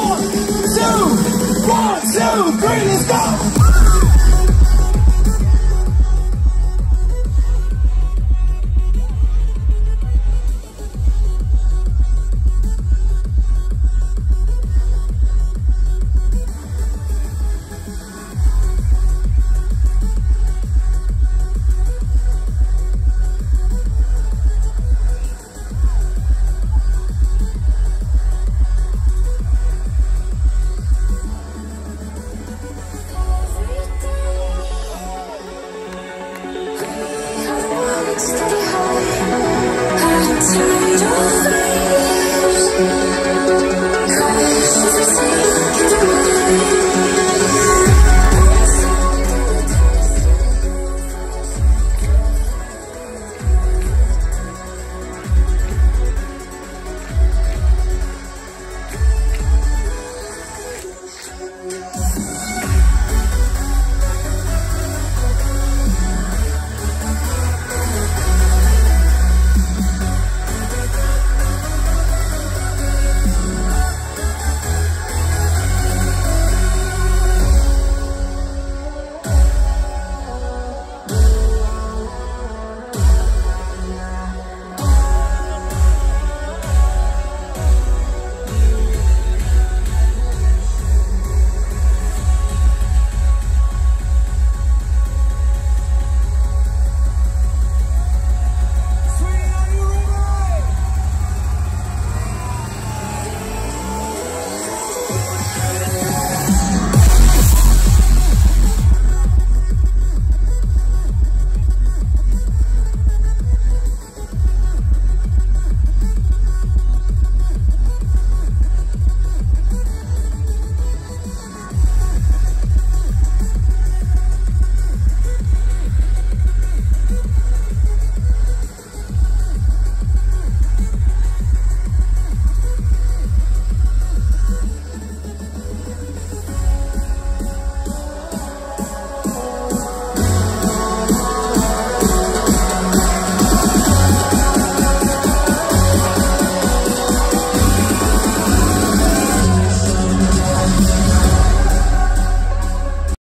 four, two, one, two, three, let's go!